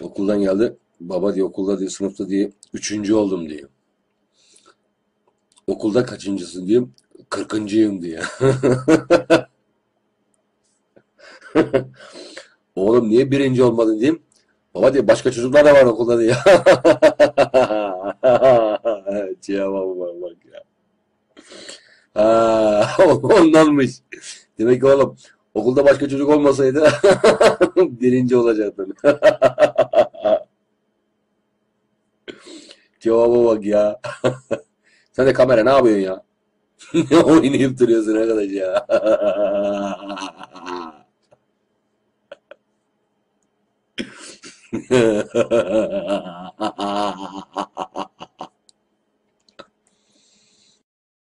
Okuldan geldi. Baba diyor okulda diyor sınıfta diye üçüncü oldum diyor. Okulda kaçıncısın diyor. Kırkıncıyım diyor. Oğlum niye birinci olmadın diyeyim. Baba diyor başka çocuklar da var okulda diyor. Cevabı bak ya. Ondanmış. Demek ki oğlum okulda başka çocuk olmasaydı birinci olacaktın. Cevaba bak ya. Sen de kamera ne yapıyorsun ya? Oynayıp duruyorsun arkadaş ya?